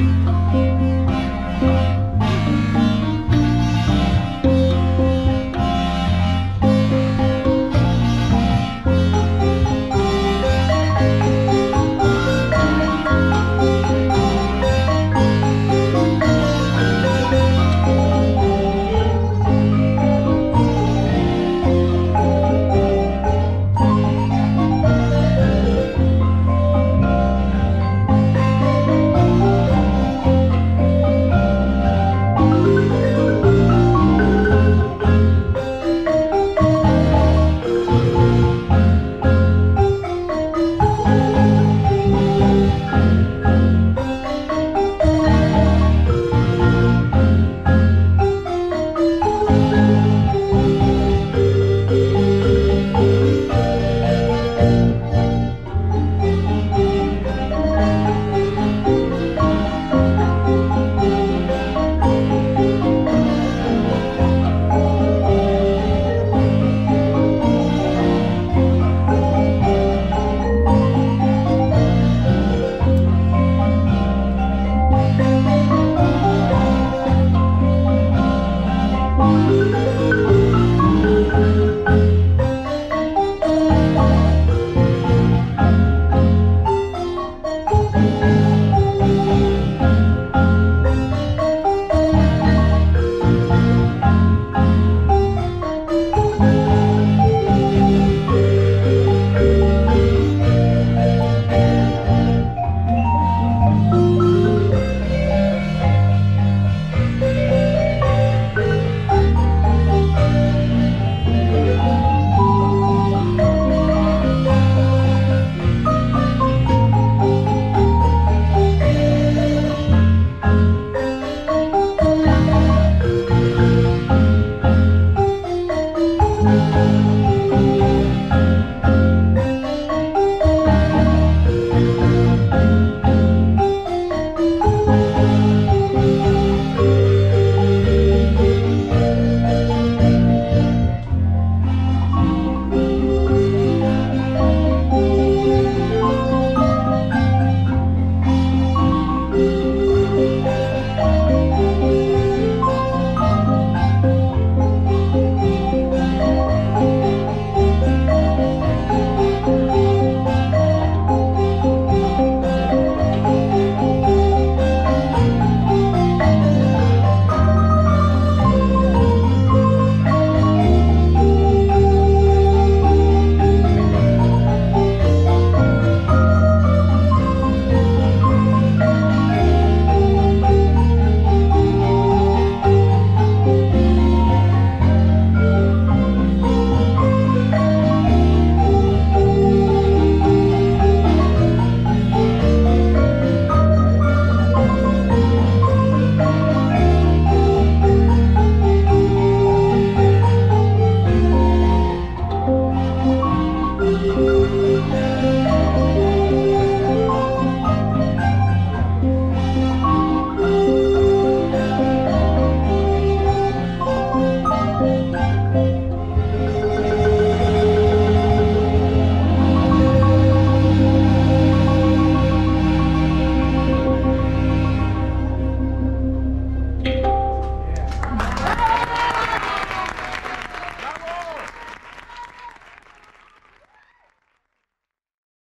Oh.